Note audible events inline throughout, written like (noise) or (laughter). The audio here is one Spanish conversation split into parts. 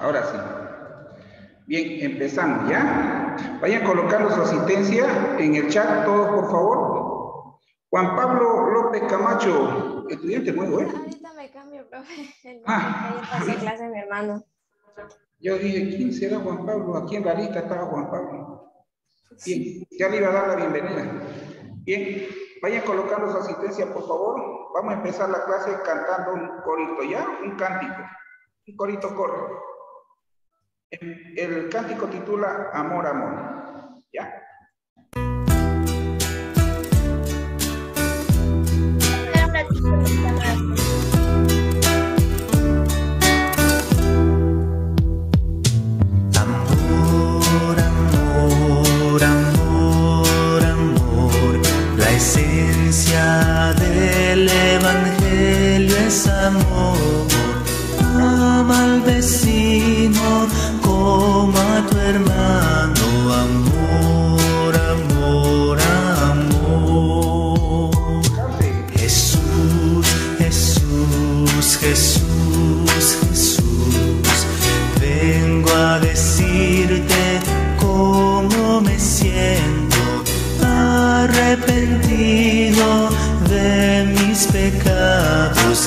Ahora sí. Bien, empezamos, ¿ya? Vayan colocando su asistencia en el chat, todos, por favor. Juan Pablo López Camacho, estudiante nuevo, ¿eh? Ahorita me cambio, profe. ah, pasé clase mi hermano. Yo dije, ¿quién será Juan Pablo? Aquí en la lista estaba Juan Pablo. Bien, ya le iba a dar la bienvenida. Bien, vayan colocando su asistencia, por favor. Vamos a empezar la clase cantando un corito, ¿ya? Un cántico. Un corito corto. El, cántico titula Amor, Amor. ¿Ya?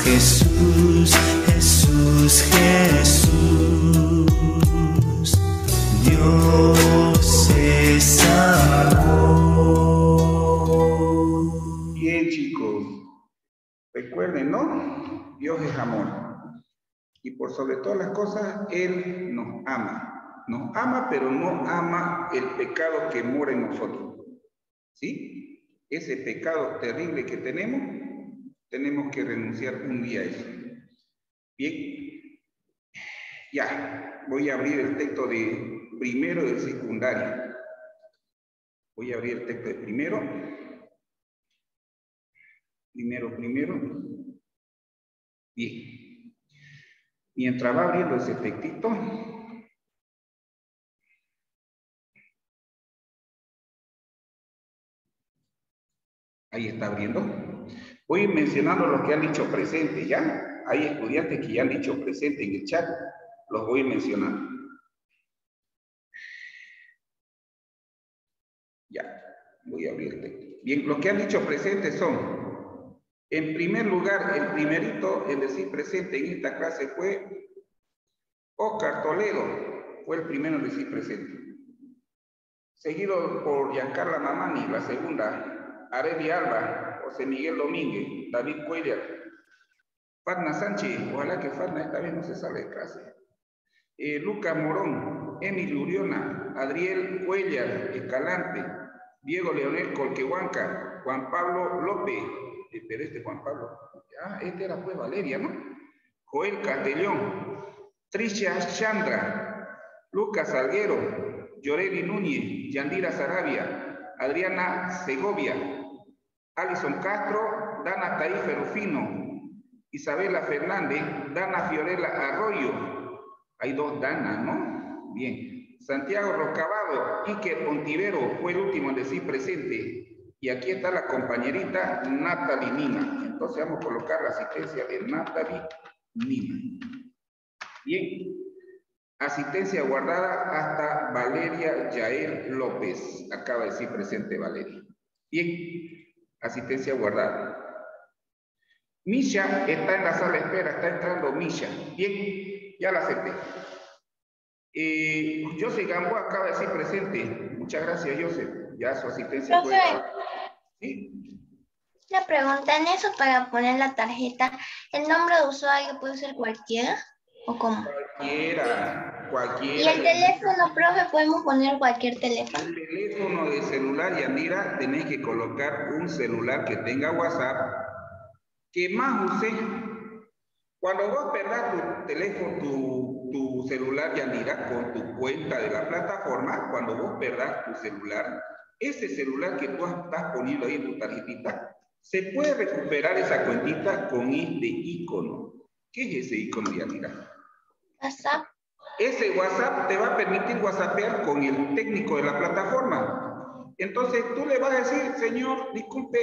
Jesús, Jesús, Jesús. Dios es amor. Bien, chicos. Recuerden, ¿no? Dios es amor. Y por sobre todas las cosas, Él nos ama. Nos ama, pero no ama el pecado que mora en nosotros. ¿Sí? Ese pecado terrible que tenemos, tenemos que renunciar un día a eso. Bien. Ya, voy a abrir el texto de primero de secundaria. Voy a abrir el texto de primero. Primero, primero. Bien. Mientras va abriendo ese textito, ahí está abriendo. Voy mencionando lo que han dicho presente, ¿ya? Hay estudiantes que ya han dicho presente en el chat, los voy mencionando. Ya, voy a abrirte. Bien, lo que han dicho presente son, en primer lugar, el primerito en decir presente en esta clase fue Oscar Toledo, fue el primero en decir presente. Seguido por Giancarla Mamani, la segunda, Areli Alba, José Miguel Domínguez, David Cuellar, Farna Sánchez, ojalá que Farna esta vez no se sale de clase. Eh, Lucas Morón, Emilio Uriona, Adriel Cuellar, Escalante, Diego Leonel Colquehuanca, Juan Pablo López, eh, pero este Juan Pablo, ya, este era pues Valeria, ¿no? Joel Castellón, Tricia Chandra, Lucas Alguero, Lloreli Núñez, Yandira Sarabia, Adriana Segovia, Alison Castro, Dana Taife Rufino, Isabela Fernández, Dana Fiorella Arroyo. Hay dos Danas, ¿no? Bien. Santiago Rocabado, Ike Pontivero fue el último en decir presente. Y aquí está la compañerita Natalie Nina. Entonces vamos a colocar la asistencia de Natalie Nina. Bien. Asistencia guardada hasta Valeria Yael López. Acaba de decir presente Valeria. Bien. Asistencia guardada. Misha está en la sala de espera, está entrando Misha. Bien, ya la acepté. Eh, José Gamboa acaba de decir presente. Muchas gracias, José. Ya su asistencia. Profe, ¿Sí? Una pregunta, en eso para poner la tarjeta, ¿el nombre de usuario puede ser cualquiera? ¿O cómo? Cualquiera, cualquiera. ¿Y el teléfono, profe, podemos poner cualquier teléfono? El teléfono de celular, Yandira, tenéis que colocar un celular que tenga WhatsApp, que más use. Cuando vos perdas tu teléfono, tu, tu celular, Yandira, con tu cuenta de la plataforma, cuando vos perdas tu celular, ese celular que tú estás poniendo ahí en tu tarjetita, se puede recuperar esa cuentita con este icono. ¿Qué es ese icono, Yandira? WhatsApp. Ese WhatsApp te va a permitir WhatsAppear con el técnico de la plataforma. Entonces tú le vas a decir, señor, disculpe,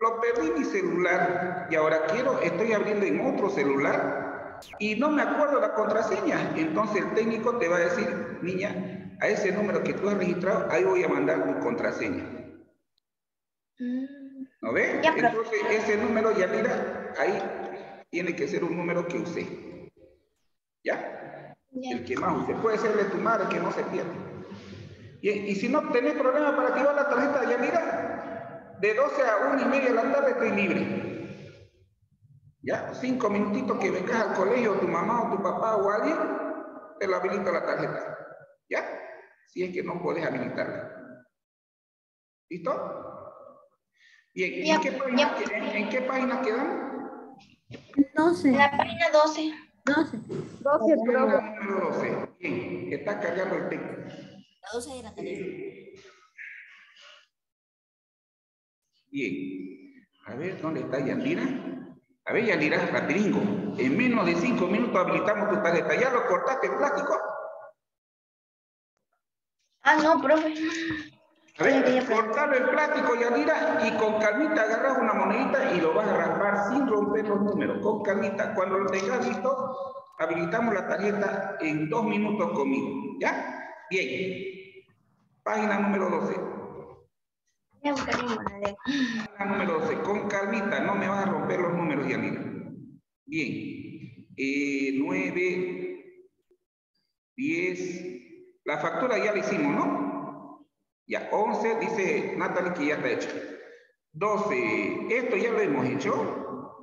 lo perdí mi celular y ahora quiero, estoy abriendo en otro celular y no me acuerdo la contraseña. Entonces el técnico te va a decir, niña, a ese número que tú has registrado, ahí voy a mandar mi contraseña. ¿No ves? Ya. Entonces ese número, ya mira, ahí tiene que ser un número que use. ¿Ya? El que más use. Puede ser de tu madre, que no se pierda. Y, y si no tenés problema para activar la tarjeta, ya mira, de 12 a 1 y media de la tarde estoy libre. Ya, cinco minutitos que vengas al colegio, tu mamá o tu papá o alguien, te la habilita la tarjeta. ¿Ya? Si es que no puedes habilitarla. ¿Listo? Bien, Ya, ¿en, qué página, en- en qué página quedamos? 12. En la página 12. 12. 12, profe. Número 12. Bien, está cargando el texto. La 12 era tarea. Bien. A ver, ¿dónde está Yandira? A ver, Yandira, rapidingo. En menos de cinco minutos habilitamos tu tarjeta. ¿Ya lo cortaste el plástico? Ah, no, profe. A ver, cortalo en plástico, Yandira, y con calmita agarras una monedita y lo vas a raspar sin romper los números. Con calmita. Cuando lo tengas listo, habilitamos la tarjeta en dos minutos conmigo. ¿Ya? Bien. Página número 12. Voy a buscar mi monedero. La número 12, con calmita, no me vas a romper los números, Yanira. Bien. Eh, 9, 10. La factura ya la hicimos, ¿no? Ya, 11, dice Natalie que ya está hecha. 12, esto ya lo hemos hecho.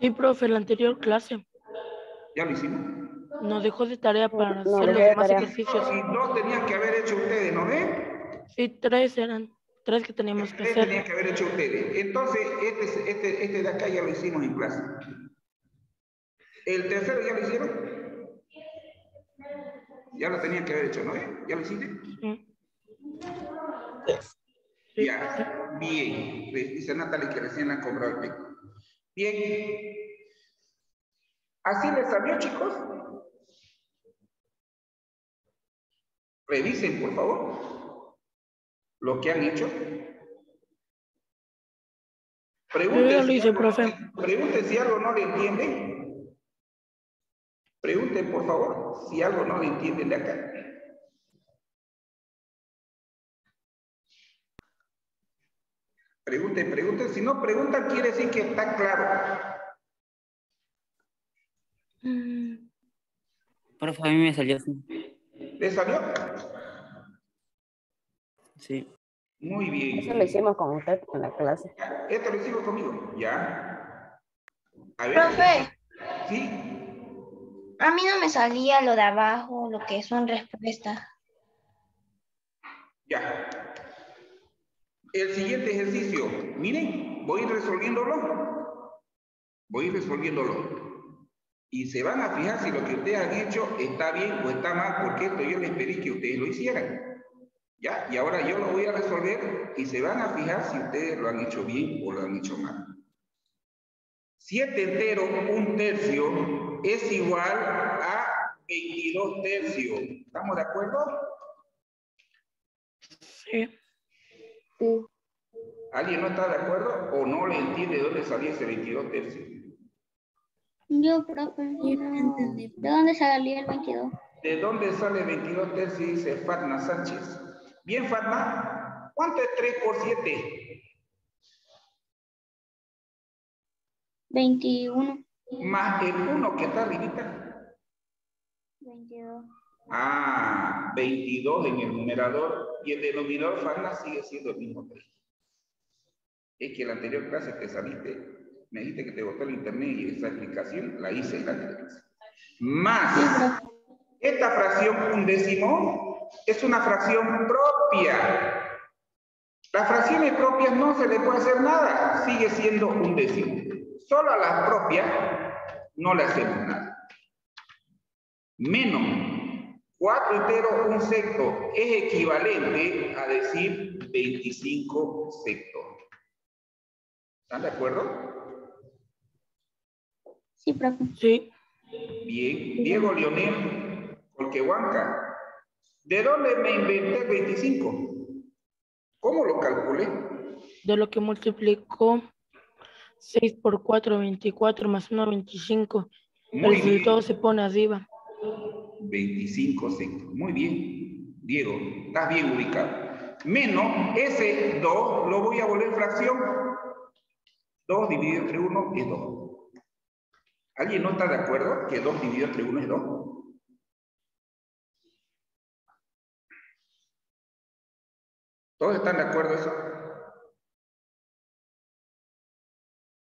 Sí, profe, la anterior clase Ya lo hicimos. nos dejó de tarea para No, hacer los tarea. ejercicios. Y dos tenían que haber hecho ustedes, ¿no ven? Sí, tres eran, tres que teníamos que Tres hacer. tenían que haber hecho ustedes. Entonces, este, este, este de acá ya lo hicimos en clase. ¿El tercero ya lo hicieron? Ya lo tenían que haber hecho, ¿no? ven? ¿Ya lo hiciste? Sí. Ya, bien. Dice Natalie que recién han cobrado el pico. Bien. ¿Así les salió, chicos? Revisen, por favor, lo que han hecho. Pregunten, lo si hice, profe. Pregunten si algo no le entienden. Pregunten, por favor, si algo no le entienden de acá. Pregunten, pregunten. Si no preguntan, quiere decir que está claro. Mm, Profe, a mí me salió así. ¿Les salió? Sí. Muy bien. Eso lo hicimos con usted en la clase. Esto lo hicimos conmigo. Ya. A ver. Profe, Sí. a mí no me salía lo de abajo, lo que son respuestas. Ya. El siguiente ejercicio. Miren, voy resolviéndolo. Voy resolviéndolo. Y se van a fijar si lo que ustedes han hecho está bien o está mal, porque esto yo les pedí que ustedes lo hicieran. ¿Ya? Y ahora yo lo voy a resolver y se van a fijar si ustedes lo han hecho bien o lo han hecho mal. 7 entero, un tercio, es igual a 22 tercios. ¿Estamos de acuerdo? sí. Sí. ¿Alguien no está de acuerdo o no le entiende de dónde salía ese 22 tercios? Yo, profe, no entendí. ¿De dónde salió el 22? ¿De dónde sale 22 tercios? Dice Fatma Sánchez. Bien, Fatma. ¿Cuánto es 3 por 7? 21. Más el 1 que está arribita. 22. Ah, 22 en el numerador y el denominador Fatma sigue siendo el mismo 3. Es que en la anterior clase te saliste, me dijiste que te gustó el internet y esa explicación la hice la clase. Más esta fracción un décimo es una fracción propia. Las fracciones propias no se le puede hacer nada, sigue siendo un décimo. Solo a las propias no le hacemos nada. Menos 4 enteros, un sexto es equivalente a decir 25 sextos. ¿Están de acuerdo? Sí, profe. Sí, Bien. Diego Leonel, Colquehuanca. ¿De dónde me inventé el 25? ¿Cómo lo calculé? de lo que multiplicó 6 por 4, 24, más 1, 25. El Muy bien. resultado se pone arriba. 25 sextos. Muy bien. Diego, estás bien ubicado. Menos ese 2 lo voy a volver fracción. 2 dividido entre 1 es 2. ¿Alguien no está de acuerdo que 2 dividido entre 1 es 2? ¿Todos están de acuerdo eso?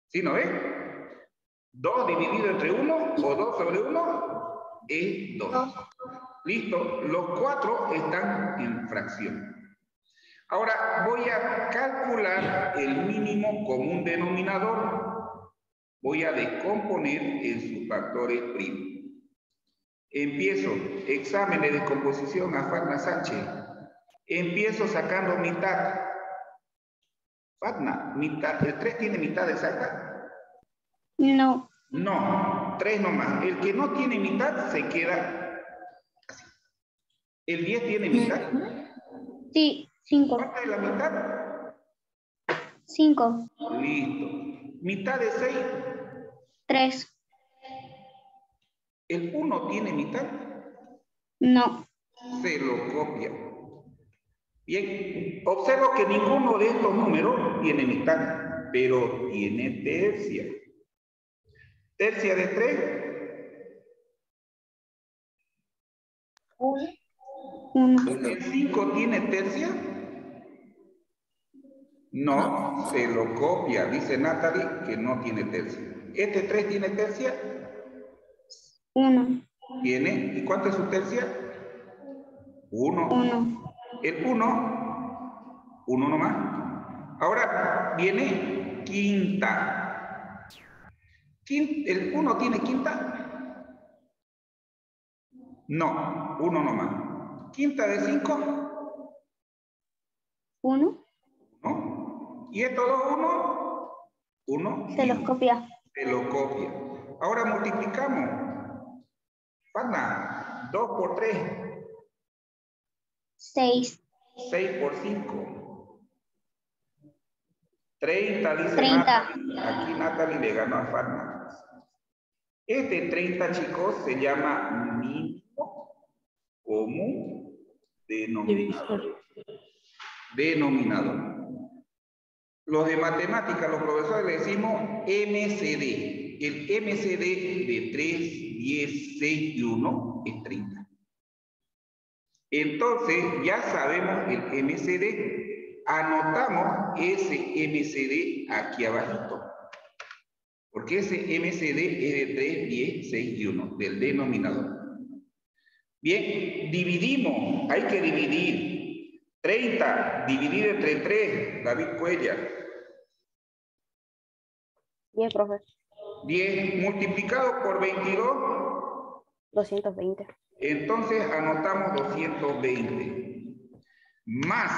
¿Sí no ve? 2 dividido entre 1 o 2 sobre 1 es 2. Listo, los cuatro están en fracción. Ahora voy a calcular el mínimo común denominador. Voy a descomponer en sus factores primos. Empiezo examen de descomposición a Fatna Sánchez. Empiezo sacando mitad. Fatna, mitad. ¿El 3 tiene mitad exacta? No. No, 3 nomás. El que no tiene mitad se queda así. ¿El 10 tiene mitad? Sí, cinco. ¿Cuánta es la mitad? Cinco. Listo. ¿Mitad de 6? Tres. ¿El 1 tiene mitad? No. Se lo copia. Bien, observo que ninguno de estos números tiene mitad, pero tiene tercia. Tercia de 3, Uno. ¿el 5 tiene tercia? No, se lo copia, dice Natalie que no tiene tercia. ¿Este 3 tiene tercia? Uno. Tiene. ¿Y cuánto es su tercia? 1. Uno. El 1, 1 nomás. Ahora viene quinta. Quin- ¿El 1 tiene quinta? No, 1 nomás. ¿Quinta de 5? Uno. ¿No? ¿Y estos dos 1? 1. Se los copia. Se lo copia. Ahora multiplicamos. Panda, 2 por 3, Seis. 6 por 5. 30, dice 30. Natalie. Aquí Natalie le ganó a Farna. Este 30, chicos, se llama mínimo común denominador. Denominador. Los de matemáticas, los profesores le decimos MCD. El MCD de 3, 10, 6 y 1 es 30. Entonces, ya sabemos el MCD. Anotamos ese MCD aquí abajito. Porque ese MCD es de 3, 10, 6 y 1, del denominador. Bien, dividimos, hay que dividir. 30 dividido entre 3, David Cuellar. Diez, profe. 10 multiplicado por 22, 220. entonces anotamos 220. Más,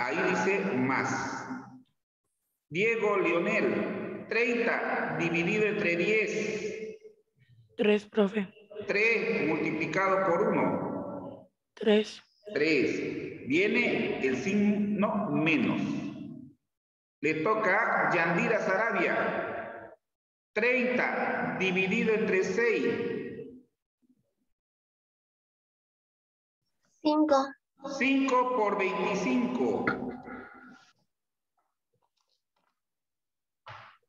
ahí dice más. Diego Leonel, 30 dividido entre 10, Tres, profe. 3 multiplicado por 1, Tres. 3. Viene el signo menos. Le toca a Yandira Sarabia. 30 dividido entre 6. Cinco. 5 por 25.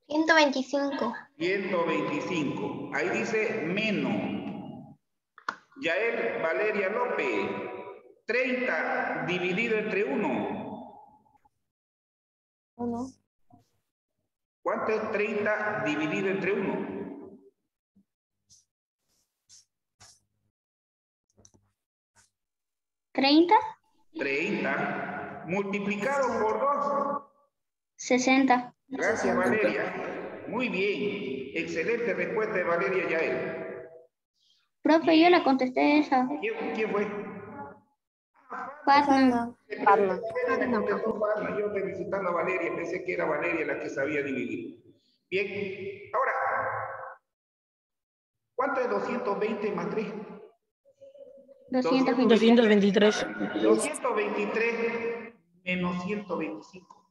125. 125. Ahí dice menos. Yael Valeria López. 30 dividido entre 1. Uno. ¿Cuánto es 30 dividido entre 1? Treinta. 30 multiplicado por 2. Sesenta. Gracias, Valeria. Muy bien. Excelente respuesta de Valeria Yael. Profe, yo la contesté esa. ¿Quién, quién fue? Parma. Yo felicitando a Valeria, pensé que era Valeria la que sabía dividir. Bien. Ahora, ¿cuánto es 220 más 3? Doscientos 223. 223 menos 125.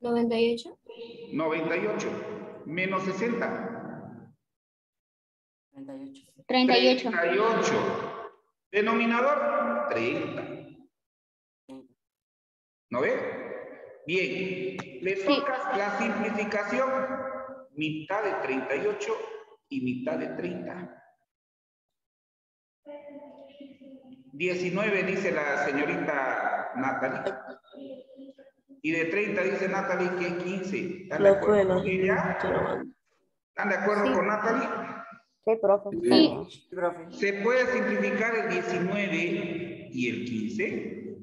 98. 98. Menos 60. 38. 38. 38. Denominador, 30. ¿No ve? Bien. Le toca la simplificación. Mitad de 38 y mitad de 30. 19 dice la señorita Natalie. Y de 30 dice Natalie que es 15. ¿Están de acuerdo con ella? ¿Están de acuerdo con Natalie? Sí, profe. Sí. Sí, profe. ¿Se puede simplificar el 19 y el 15?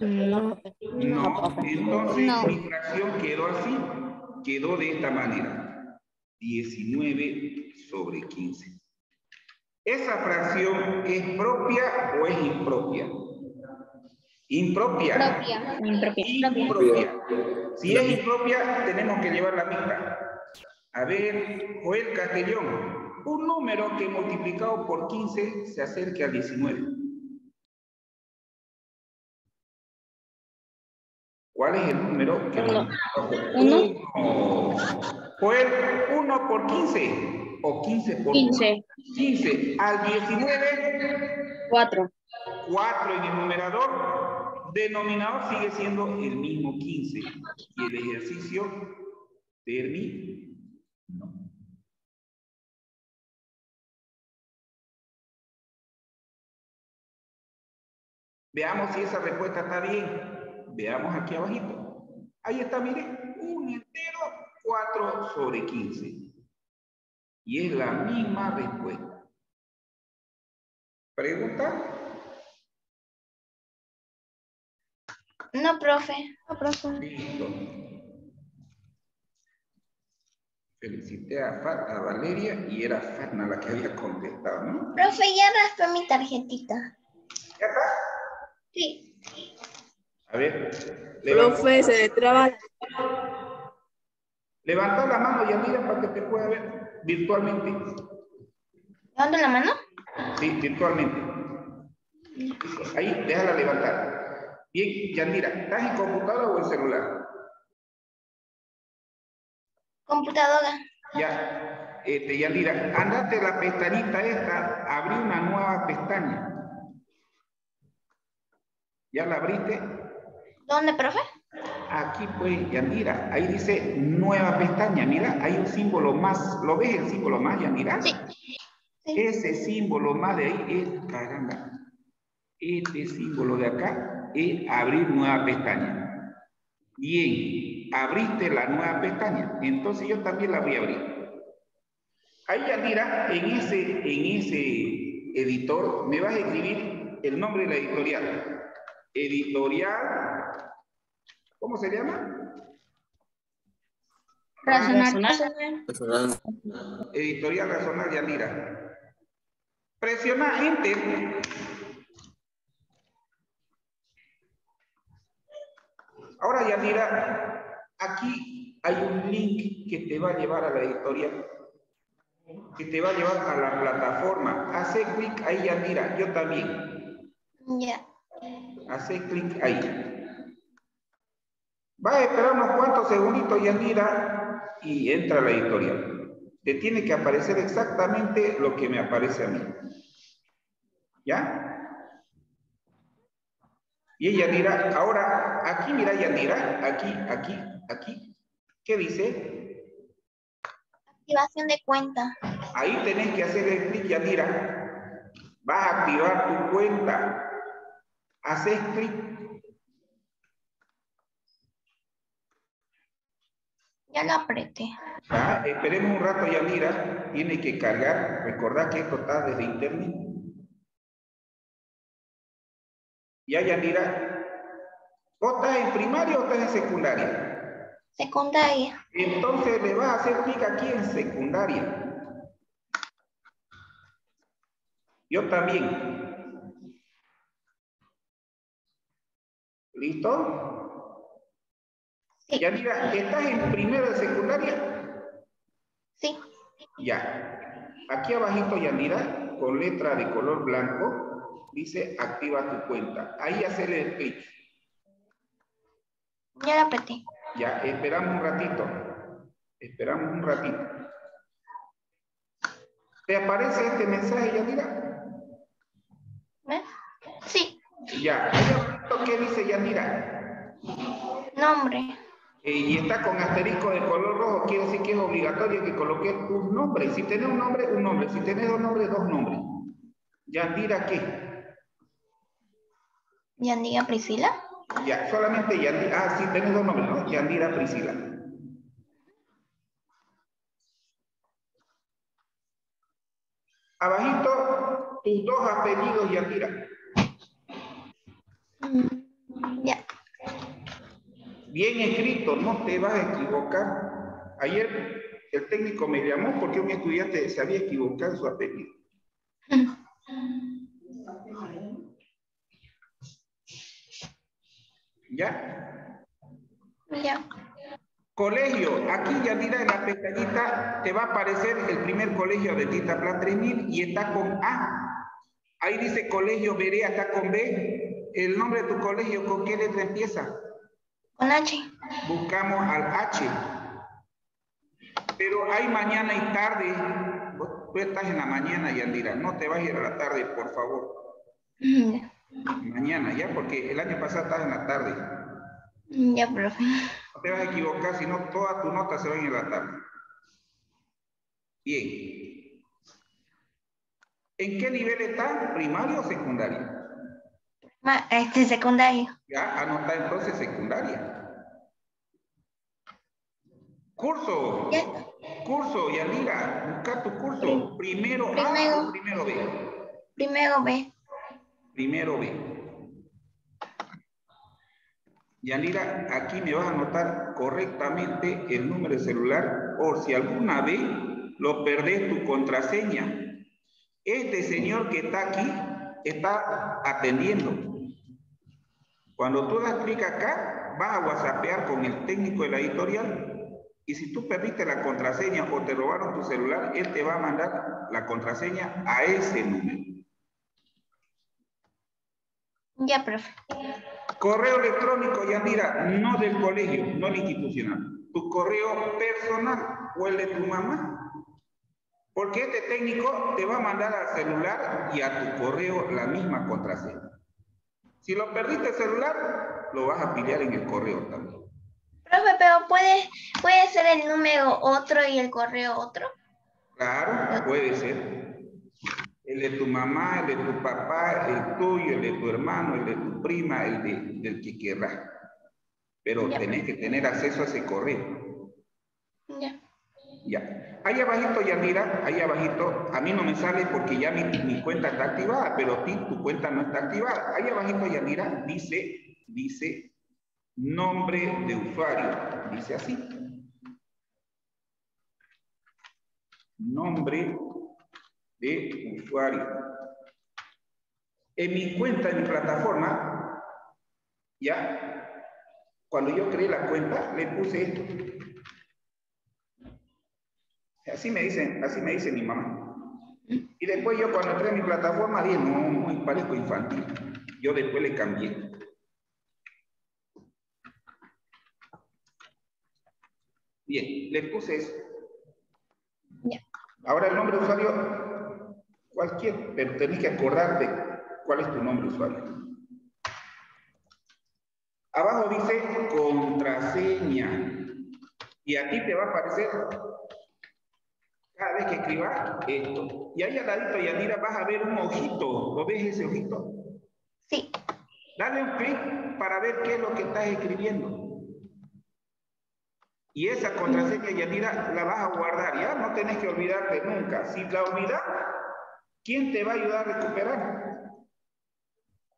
No. No. Entonces No. mi fracción quedó así. Quedó de esta manera. 19 sobre 15. ¿Esa fracción es propia o es impropia? Impropia. Propia. Impropia. Si es impropia, tenemos que llevar la mitad. A ver, Joel Castellón, un número que multiplicado por 15 se acerque al 19. ¿Cuál es el número que Uno. Uno. Joel, 1 por 15 o 15 por 15. 15 al 19 4. 4 en el numerador, denominador sigue siendo el mismo 15. Y el ejercicio termina. No. Veamos si esa respuesta está bien. Veamos aquí abajito. Ahí está, mire, un entero 4 sobre 15. Y es la misma respuesta. ¿Pregunta? No, profe. No, profe. Listo. Felicité a, Fa- a Valeria y era Fatna la que había contestado, ¿no? Profe, ya raspé mi tarjetita. ¿Ya está? Sí. A ver. Levanta, Profe, se traba. levanta la mano, Yanira, para que te pueda ver virtualmente. ¿Levanto la mano? Sí, virtualmente. Ahí, déjala levantar. Bien, Yandira, ¿estás en computadora o en celular? Computadora. Ya, este, Yandira, andate la pestañita esta, abrí una nueva pestaña. ¿Ya la abriste? ¿Dónde, profe? Aquí pues, Yandira, ahí dice nueva pestaña, mira, hay un símbolo más, ¿lo ves el símbolo más, Yandira? Sí. Sí. Ese símbolo más de ahí es, caramba, este símbolo de acá es abrir nueva pestaña. Bien, abriste la nueva pestaña, entonces yo también la voy a abrir. Ahí, Yandira, en ese, en ese editor me vas a escribir el nombre de la editorial. Editorial, ¿cómo se llama? Razonar. Editorial Razonal Yandira. Presiona Enter. Ahora Yandira, aquí hay un link que te va a llevar a la editorial. Que te va a llevar a la plataforma. Hace clic ahí Yandira, yo también. Ya. Hace clic ahí. Va a esperar unos cuantos segunditos, Yandira, y entra a la editorial. Te tiene que aparecer exactamente lo que me aparece a mí. ¿Ya? Y Yandira, ahora, aquí mira Yandira, aquí, aquí, aquí. ¿Qué dice? Activación de cuenta. Ahí tenés que hacer el clic, Yandira. Vas a activar tu cuenta. Haces clic. Ya lo apreté. Ah, esperemos un rato, Yandira. Tiene que cargar. Recordad que esto está desde internet. Ya, Yandira. ¿Vos estás en primaria o estás en secundaria? Secundaria. Entonces le vas a hacer clic aquí en secundaria. Yo también. ¿Listo? Sí. Ya mira, ¿estás en primero de secundaria? Sí. Ya. Aquí abajito, Yandira, con letra de color blanco, dice activa tu cuenta. Ahí hacerle el clic. Ya lo apreté. Ya, esperamos un ratito. Esperamos un ratito. ¿Te aparece este mensaje, Yandira? ¿Ves? Sí, Ya. ¿Qué dice Yandira? nombre. Eh, y está con asterisco de color rojo, quiere decir que es obligatorio que coloques un nombre. Si tenés un nombre, un nombre. Si tenés dos nombres, dos nombres. Yandira, ¿qué? Yandira Priscila. Ya, solamente Yandira. Ah, sí, tenés dos nombres, ¿no? Yandira Priscila. Abajito, tus dos apellidos, Yandira. Mm, Ya. Bien escrito, no te vas a equivocar. Ayer el técnico me llamó porque un estudiante se había equivocado en su apellido. ¿Ya? Ya. Colegio, aquí ya mira en la pestañita te va a aparecer el primer colegio de Tita Plan 3000 y está con A. Ahí dice colegio Berea, está con B. El nombre de tu colegio, ¿con qué letra empieza? Con H. Buscamos al H. Pero hay mañana y tarde. Vos, tú estás en la mañana, Yandira. No te vas a ir a la tarde, por favor. Ya, Mañana, ¿ya? Porque el año pasado estabas en la tarde. Ya, profe. No te vas a equivocar, si no, todas tus notas se van a ir a la tarde. Bien. ¿En qué nivel está? ¿Primario o secundario? Ma- Este secundario. Ya, anota entonces secundaria. Curso. Ya. Curso, Yanira, busca tu curso. Primero A Primero. o primero B. Primero B. Primero B. Yanira, aquí me vas a anotar correctamente el número de celular o si alguna vez lo perdés tu contraseña. Este señor que está aquí está atendiendo. Cuando tú das clic acá, vas a whatsappear con el técnico de la editorial y si tú perdiste la contraseña o te robaron tu celular, él te va a mandar la contraseña a ese número. Ya, profe. Correo electrónico, Yandira, no del colegio, no el institucional. Tu correo personal o el de tu mamá. Porque este técnico te va a mandar al celular y a tu correo la misma contraseña. Si lo perdiste el celular, lo vas a pillar en el correo también. Profe, pero puede, puede ser el número otro y el correo otro. Claro, puede ser. El de tu mamá, el de tu papá, el tuyo, el de tu hermano, el de tu prima, el de, del que querrás. Pero Ya. tenés que tener acceso a ese correo. Ya. Ya. Ahí abajito, Yandira, ahí abajito, a mí no me sale porque ya mi, mi cuenta está activada, pero a ti tu cuenta no está activada. Ahí abajito, Yandira, dice, dice, nombre de usuario. Dice así. Nombre de usuario. En mi cuenta, en mi plataforma, ya, cuando yo creé la cuenta, le puse esto. Así me dicen, así me dice mi mamá. Y después yo cuando entré en mi plataforma dije, no, muy parezco infantil. Yo después le cambié. Bien, le puse eso. Ya. Ahora el nombre de usuario, cualquier, pero tenés que acordarte cuál es tu nombre de usuario. Abajo dice contraseña. Y a ti te va a aparecer cada vez que escribas esto. Y ahí al ladito, Yanira, vas a ver un ojito. ¿Lo ves ese ojito? Sí. Dale un clic para ver qué es lo que estás escribiendo. Y esa contraseña, Yanira, la vas a guardar, ¿ya? No tenés que olvidarte nunca. Si la olvidas, ¿quién te va a ayudar a recuperar?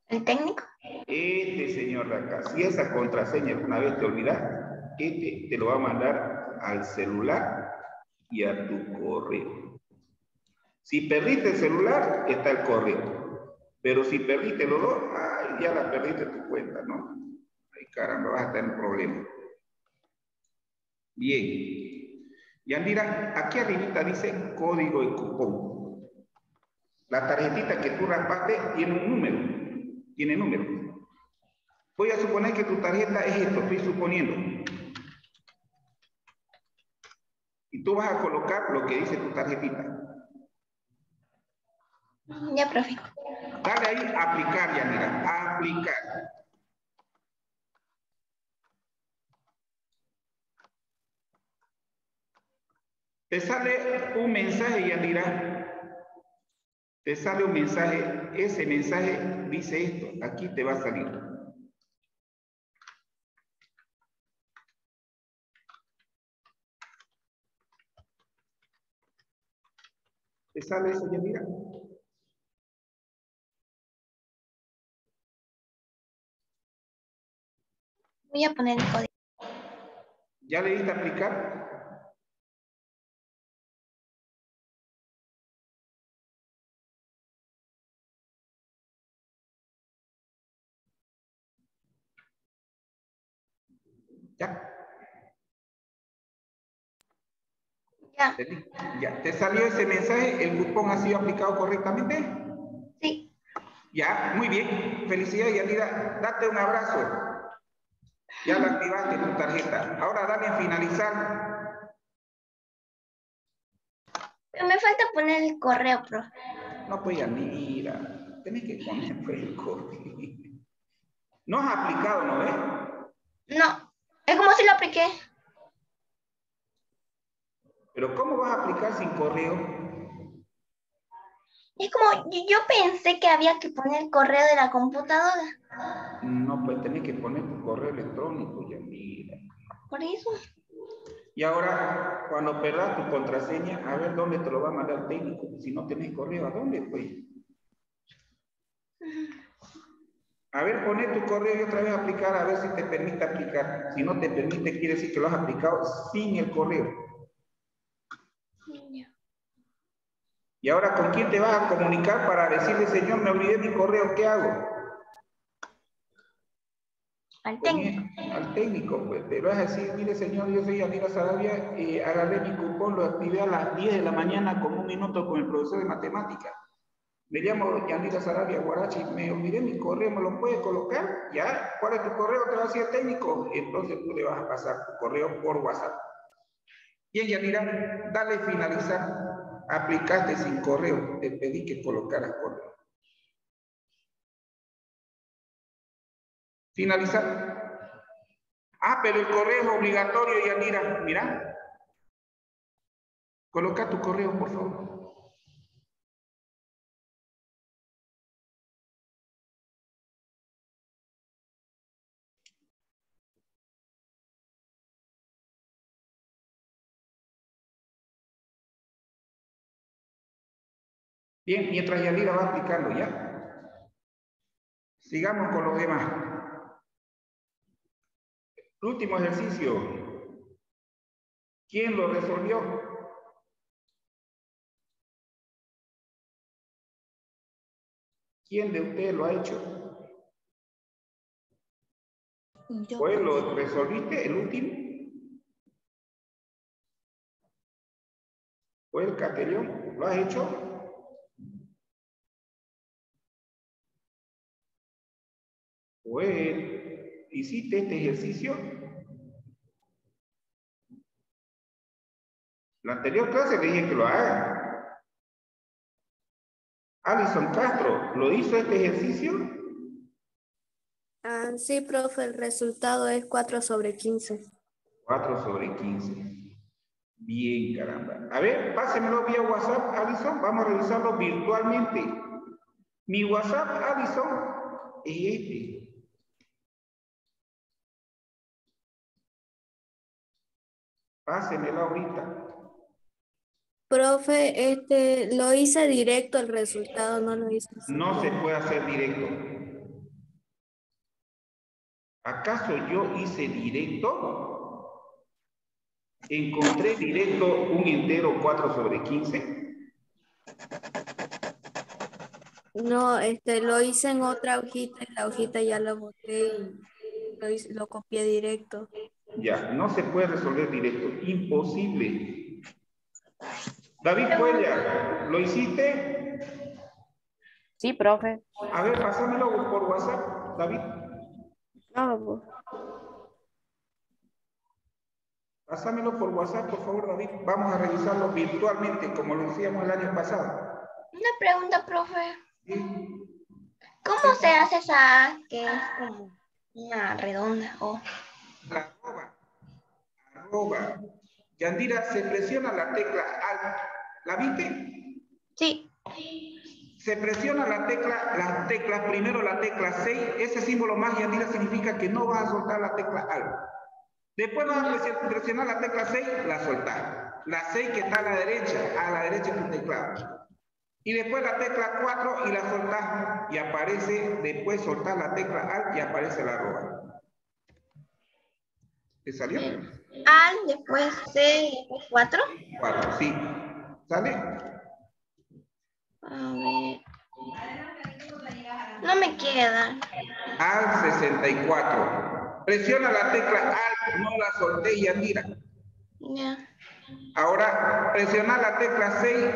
¿El técnico? Este señor de acá. Si esa contraseña alguna vez te olvidas, este te lo va a mandar al celular y a tu correo. Si perdiste el celular, está el correo. Pero si perdiste los dos, ay, ya la perdiste tu cuenta, ¿no? Ay, caramba, vas a tener problemas. Bien. Yandira, aquí arribita dice código de cupón. La tarjetita que tú raspaste tiene un número. Tiene número. Voy a suponer que tu tarjeta es esto, estoy suponiendo. Y tú vas a colocar lo que dice tu tarjetita. Ya, profe. Dale ahí, aplicar, ya mira, aplicar. Te sale un mensaje, Yanira. Te sale un mensaje. Ese mensaje dice esto. Aquí te va a salir. ¿Te sale eso, Yanira? Voy a poner el código. ¿Ya le diste a aplicar? ¿Ya? Ya. ¿Te- ¿Ya? ¿Te salió ese mensaje? ¿El cupón ha sido aplicado correctamente? Sí. Ya, muy bien. Felicidades, Yanira. Date un abrazo. Ya la activaste tu tarjeta. Ahora dale en finalizar. Pero me falta poner el correo, profe. No, pues Yanira. Tenés que poner pues, el correo. No has aplicado, ¿no ves? No. Es como si lo apliqué. Pero ¿cómo vas a aplicar sin correo? Es como, yo pensé que había que poner el correo de la computadora. No, pues tenés que poner tu correo electrónico, Yanira. Por eso. Y ahora, cuando perdas tu contraseña, a ver dónde te lo va a mandar el técnico. Si no tenés correo, ¿a dónde, pues? A ver, poné tu correo y otra vez aplicar, a ver si te permite aplicar. Si no te permite, quiere decir que lo has aplicado sin el correo. Y ahora, ¿con quién te vas a comunicar para decirle, señor, me olvidé mi correo, ¿qué hago? Al Con técnico. al técnico, pues te vas a decir, mire señor, yo soy Yanira Sarabia, eh, agarré mi cupón, lo activé a las 10 de la mañana con un minuto con el profesor de matemática. Me llamo Yanira Sarabia Guarachi, me olvidé mi correo, ¿me lo puede colocar? ¿Ya? ¿Cuál es tu correo? Te va a decir el técnico. Entonces tú le vas a pasar tu correo por WhatsApp. Bien, Yanira, dale finalizar. Aplicaste sin correo, te pedí que colocaras correo. Finalizar. Ah, pero el correo es obligatorio, Yanira. Mira. Coloca tu correo, por favor. Bien, mientras Yanira va aplicando ya. Sigamos con los demás. El último ejercicio. ¿Quién lo resolvió? ¿Quién de ustedes lo ha hecho? Yo, ¿Pues lo resolviste el último? ¿Fue el Caterión? ¿Lo has hecho? ¿Fue ¿Hiciste este ejercicio? La anterior clase le dije que lo haga. Alison Castro, ¿lo hizo este ejercicio? Ah, sí, profe, el resultado es 4 sobre 15. 4 sobre 15. Bien, caramba. A ver, pásemelo vía WhatsApp, Alison. Vamos a revisarlo virtualmente. Mi WhatsApp, Alison, es este. Pásemelo ahorita. Profe, este, lo hice directo el resultado, no lo hice. así. No se puede hacer directo. ¿Acaso yo hice directo? ¿Encontré directo un entero 4 sobre 15? No, este, lo hice en otra hojita, y la hojita ya la boté y lo, hice- lo copié directo. Ya, no se puede resolver directo. Imposible. David Cuella, ¿lo hiciste? Sí, profe. A ver, pásamelo por WhatsApp, David. No, pues, Pásamelo por WhatsApp, por favor, David. Vamos a revisarlo virtualmente, como lo hacíamos el año pasado. Una pregunta, profe. ¿Sí? ¿Cómo se hace esa A que es como una redonda? O La arroba. Yandira, se presiona la tecla Alt. ¿La viste? sí. Se presiona la tecla, las teclas, primero la tecla 6, ese símbolo más Yandira significa que no vas a soltar la tecla Alt. Después vas a presi- presionar la tecla 6, la soltar. La 6 que está a la derecha, a la derecha de tu teclado. Y después la tecla 4 y la soltás. Y aparece, después soltar la tecla Alt y aparece la arroba. ¿Te salió? Al, después C, después 4. 4, sí. ¿Sale? A ver. No me queda. Al 64. Presiona la tecla Alt, no la solté y mira. Ya. Ahora presiona la tecla 6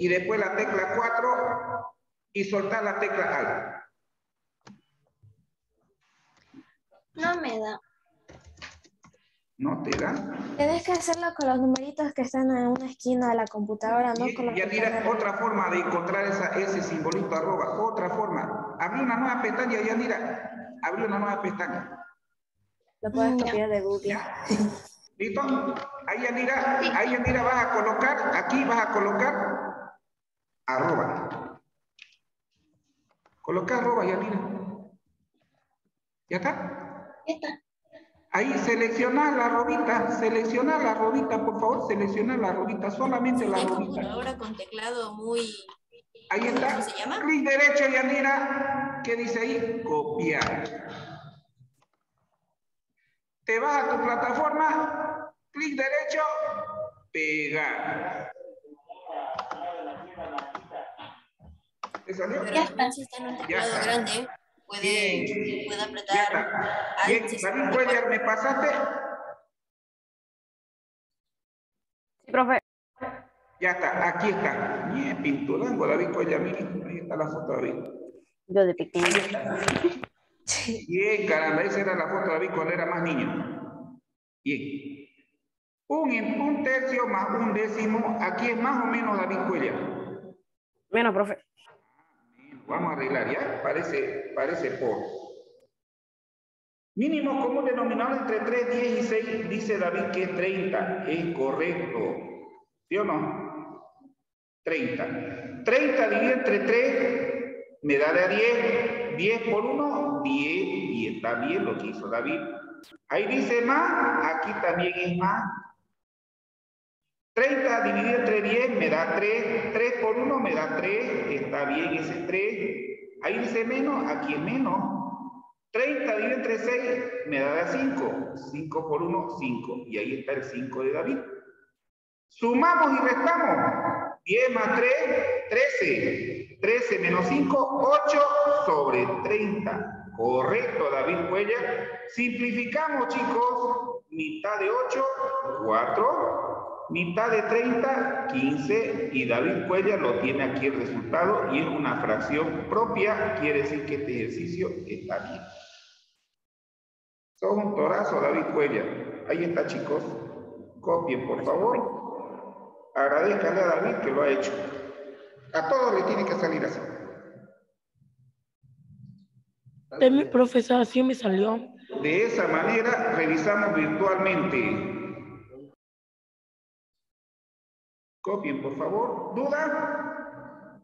y después la tecla 4 y soltar la tecla Alt. No me da. ¿No te da? Tienes que hacerlo con los numeritos que están en una esquina de la computadora, no Y, con los y que mira, otra forma de encontrar esa, ese simbolito arroba, otra forma. Abrí una nueva pestaña, ya mira, abrí una nueva pestaña. Lo puedes Mm, ya. copiar de Google. ¿Ya? ¿Listo? Ahí ya mira, ahí ya mira, vas a colocar, aquí vas a colocar arroba. Coloca arroba, ya mira. ¿Ya está? Ya está. Ahí selecciona la robita, selecciona la robita, por favor, selecciona la robita, solamente la robita. computadora con teclado muy... Ahí está. ¿Cómo se llama? Clic derecho, Yanira. ¿Qué dice ahí? Copiar. Te vas a tu plataforma, clic derecho, pegar. ¿Te salió? Si está en un teclado está. grande, puede, puede apretar. Bien, David 64. Cuellar, ¿me pasaste? Sí, profe. Ya está, aquí está. Bien, pinturango, David Cuellar, miren, ahí está la foto de David. Yo de pequeño. Bien, caramba, esa era la foto de David cuando era más niño. Bien. Un, un tercio más un décimo, aquí es más o menos David Cuellar. Menos, profe. Vamos a arreglar, ¿ya? Parece, parece por. Mínimo común denominador entre 3, 10 y 6, dice David que es 30. Es correcto. ¿Sí o no? 30. 30 dividido entre 3 me da de a 10. 10 por 1, 10. Y está bien lo que hizo David. Ahí dice más, aquí también es más. 30 dividido entre 10 me da 3. 3 por 1 me da 3. Está bien ese 3. Ahí dice menos, aquí es menos. 30 dividido entre 6 me da de 5. 5 por 1, 5. Y ahí está el 5 de David. Sumamos y restamos. 10 más 3, 13. 13 menos 5, 8 sobre 30. Correcto, David Cuellar. Simplificamos, chicos. Mitad de 8, 4. Mitad de 30, 15. Y David Cuellar lo tiene aquí el resultado y es una fracción propia. Quiere decir que este ejercicio está bien. Sos un torazo, David Cuellar. Ahí está, chicos. Copien, por favor. Agradezcale a David que lo ha hecho. A todos le tiene que salir así. Deme, profesor, así me salió. De esa manera revisamos virtualmente. Copien, por favor. ¿Duda?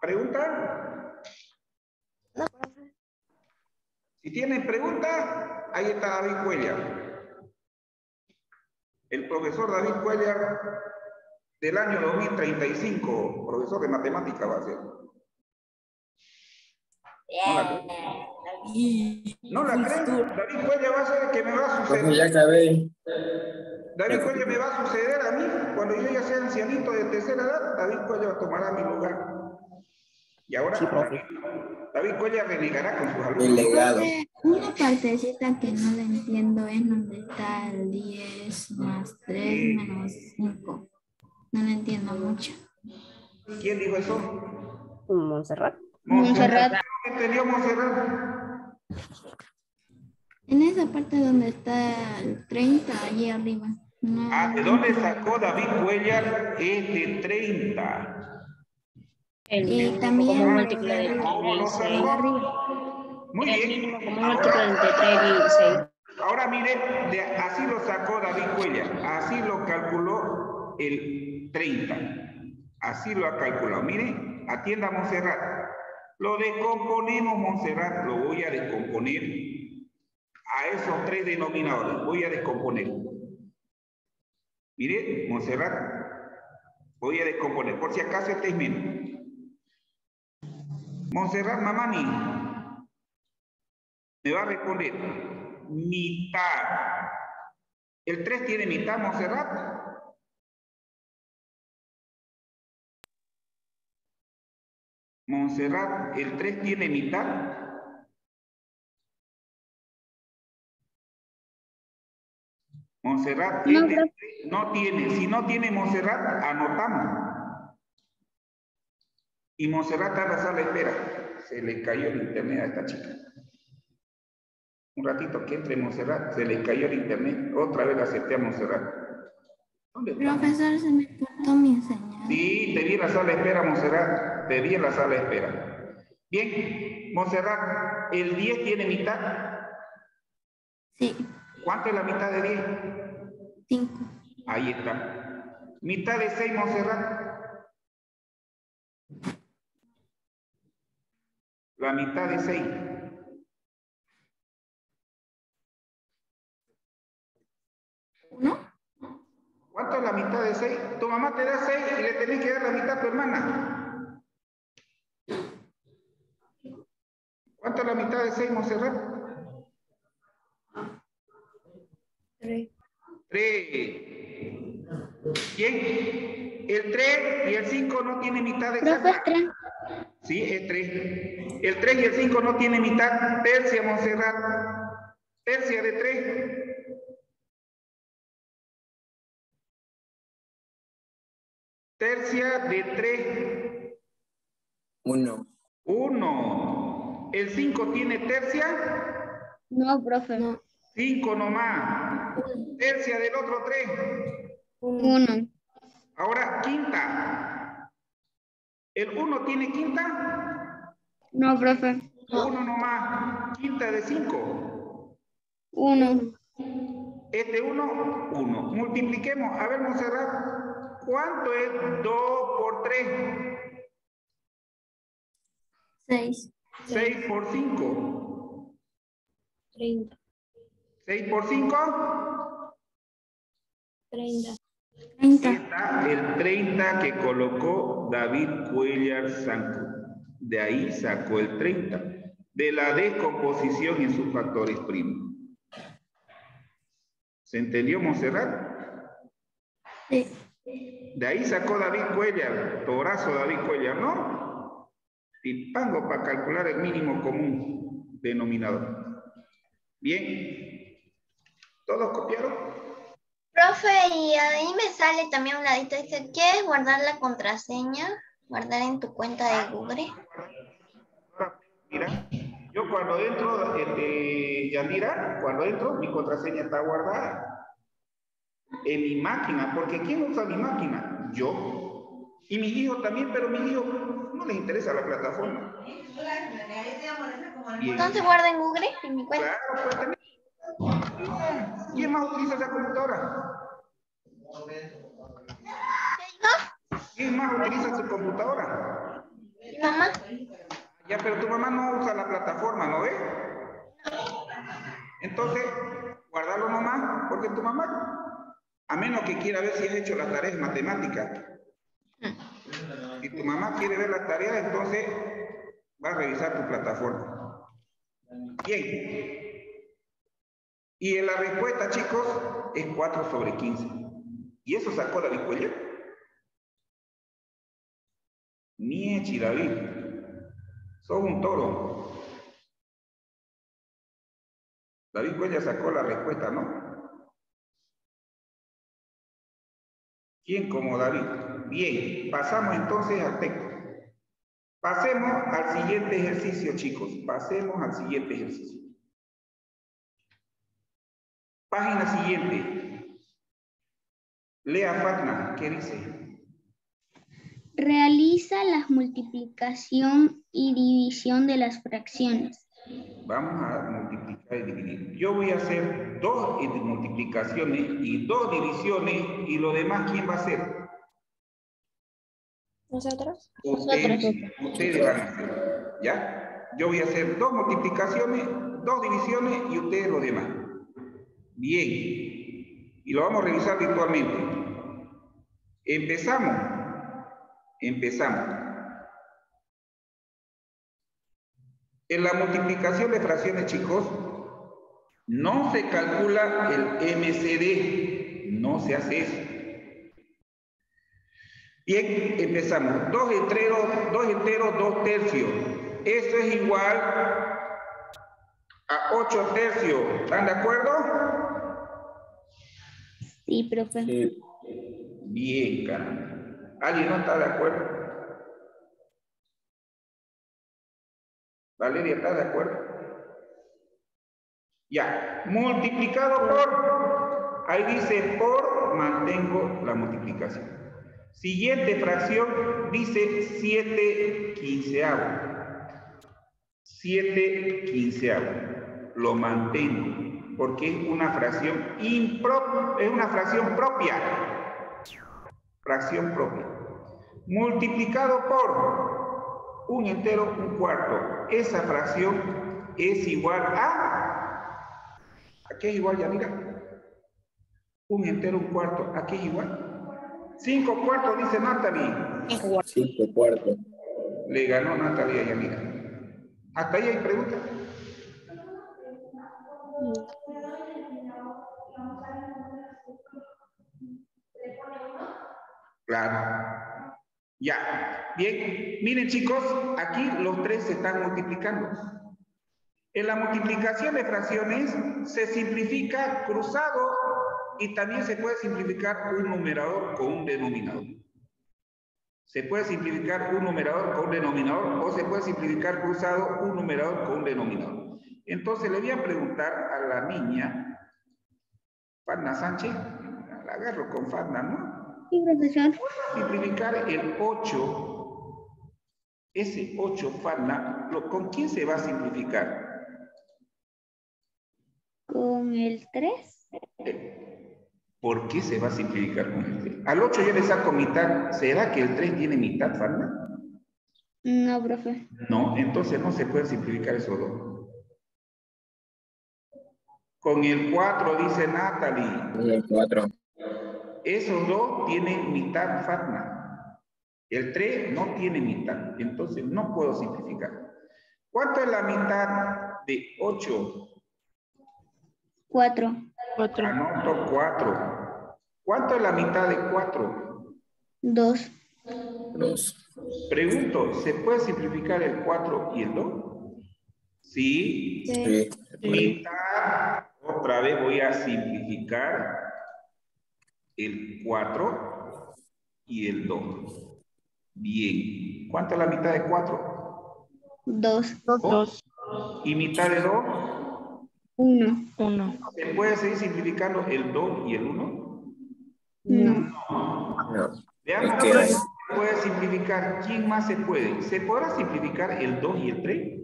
¿Pregunta? No, profe. Si tienen pregunta, ahí está David Cuellar. El profesor David Cuellar del año 2035, profesor de matemática va a ser. No la creen. No la creen. David Cuellar va a ser el que me va a suceder. ya acabé. David Cuellar me va a suceder a mí cuando yo ya sea ancianito de tercera edad. David Cuellar tomará mi lugar. Y ahora Sí. David Cuellar renegará con sus alumnos. El legado. Una partecita que no la entiendo es donde está el 10 más 3 menos 5. No la entiendo mucho. ¿Quién dijo eso? Montserrat. Montserrat. ¿Qué entendió Montserrat? En esa parte donde está el 30, allí arriba. Ah, ¿de dónde sacó David Cuellar? Es de 30. y también como múltiplo de arriba, ¿Cómo lo de sacó? arriba. Muy El bien. mínimo como Ahora- múltiplo entre 3 y 6. Ahora mire, de- así lo sacó David Cuellar, así lo calculó el 30, así lo ha calculado. Mire, atienda Montserrat. Lo descomponemos, Montserrat, lo voy a descomponer a esos tres denominadores, voy a descomponer. Mire, Montserrat, voy a descomponer, por si acaso este es menos. Montserrat Mamani, me va a responder mitad. ¿El 3 tiene mitad, Monserrat? Monserrat, ¿el 3 tiene mitad? Monserrat, No, tres no tiene. Si no tiene Monserrat, anotamos. Y Monserrat está en la sala de espera. Se le cayó el internet a esta chica. Un ratito que entre Monserrat, se le cayó el internet. Otra vez acepté a Monserrat. Profesor, se me cortó mi señal. Sí, te vi en la sala de espera, Monserrat. Te vi en la sala de espera. Bien, Monserrat, ¿el 10 tiene mitad? Sí, ¿Cuánto es la mitad de 10? 5. Ahí está. Mitad de 6, Monserrat. La mitad de 6. ¿Uno? ¿Cuánto es la mitad de 6? Tu mamá te da 6 y le tenés que dar la mitad a tu hermana. ¿Cuánto es la mitad de 6, Monserrat? 3. 3. Bien. El 3 y el 5 no tienen mitad de Profe, es 6. tres. Sí, es 3. El 3 y el 5 no tienen mitad. Tercia, Monserrat. Tercia de 3. Tercia de 3. Uno. 1. ¿El 5 tiene tercia? No, profe. No. 5 nomás. Tercia del otro 3. Uno. Ahora, quinta. ¿El 1 tiene quinta? No, profe. 1 nomás. Quinta de 5. Uno. Este 1, 1. Multipliquemos. A ver, Monserrat. ¿Cuánto es 2 por 3? Seis. 6 por 5. 30. 6 por 5. 30. Treinta. Está el 30 que colocó David Cuellar Sanco. De ahí sacó el 30. De la descomposición en sus factores primos. ¿Se entendió, Monserrat? Sí. De ahí sacó David Cuellar, torazo David Cuellar, ¿no? Tipango para calcular el mínimo común denominador. Bien. ¿Todos copiaron? Profe, y ahí me sale también un ladito, dice, ¿quieres guardar la contraseña? Guardar en tu cuenta de Google. Mira, yo cuando entro, este, Yandira, cuando entro, mi contraseña está guardada en mi máquina, porque ¿quién usa mi máquina? Yo. Y mis hijos también, pero mis hijos no les interesa la plataforma. Entonces guarda en Google, en mi cuenta. Claro, pues también. ¿Quién más utiliza esa computadora? ¿Quién más utiliza su computadora? Mi mamá. Ya, pero tu mamá no usa la plataforma, ¿no ves? Entonces, guardalo nomás, porque tu mamá, a menos que quiera ver si has hecho las tareas matemáticas. Si tu mamá quiere ver las tareas, entonces va a revisar tu plataforma. Bien. Y en la respuesta, chicos, es 4 sobre 15. ¿Y eso sacó David Cuellar? Niechi, David. Sos un toro. David Cuellar sacó la respuesta, ¿no? ¿Quién como David? Bien, pasamos entonces al texto. Pasemos al siguiente ejercicio, chicos. Pasemos al siguiente ejercicio. Página siguiente. Lea Fatma, ¿qué dice? Realiza la multiplicación y división de las fracciones. Vamos a multiplicar y dividir. Yo voy a hacer dos multiplicaciones y dos divisiones y lo demás, ¿quién va a hacer? ¿Nosotros? Ustedes, ustedes van a hacer. ¿Ya? Yo voy a hacer dos multiplicaciones, dos divisiones y ustedes lo demás. Bien. Y lo vamos a revisar virtualmente. Empezamos. Empezamos. En la multiplicación de fracciones, chicos, no se calcula el MCD. No se hace eso. Bien, empezamos. Dos enteros, dos enteros, dos tercios. Eso es igual a 8 tercios. ¿Están de acuerdo? Sí, profe. Bien, caramba. ¿Alguien no está de acuerdo? Valeria, ¿está de acuerdo? Ya. Multiplicado por, ahí dice por, mantengo la multiplicación. Siguiente fracción dice 7 quinceavos. 7 quinceavos. Lo mantengo porque es una fracción impropia, es una fracción propia. Fracción propia. Multiplicado por un entero, un cuarto. Esa fracción es igual a... ¿A qué es igual, ya mira? Un entero, un cuarto. ¿A qué es igual? Cinco cuartos, dice Natalie. Cinco cuartos. Le ganó Natalie a Yamira. ¿Hasta ahí hay preguntas? Claro. Ya. Bien. Miren, chicos, aquí los tres se están multiplicando. En la multiplicación de fracciones se simplifica cruzado y también se puede simplificar un numerador con un denominador. Se puede simplificar un numerador con un denominador o se puede simplificar cruzado un numerador con un denominador. Entonces le voy a preguntar a la niña, Fadna Sánchez, la agarro con Fadna, ¿no? Sí, profesor. Simplificar el 8, ese 8 Fadna, lo- ¿con quién se va a simplificar? Con el 3. ¿Por qué se va a simplificar con el 3? Al 8 yo le saco mitad. ¿Será que el 3 tiene mitad, Fadna? No, profe. No, entonces no se puede simplificar esos dos. Con el 4, dice Natalie. Con el cuatro. Esos dos tienen mitad, Fatma. El 3 no tiene mitad, entonces no puedo simplificar. ¿Cuánto es la mitad de 8? 4. Anoto 4. ¿Cuánto es la mitad de 4? 2. Dos. Pregunto, ¿se puede simplificar el 4 y el 2? Sí. Sí. Mitad, otra vez voy a simplificar el 4 y el 2. Bien. ¿Cuánto es la mitad de 4? 2. Dos. ¿Y mitad de 2? 1. Uno. ¿Se puede seguir simplificando el 2 y el 1? No. No. Veamos quién hay- se puede simplificar. ¿Quién más se puede? ¿Se podrá simplificar el 2 y el 3?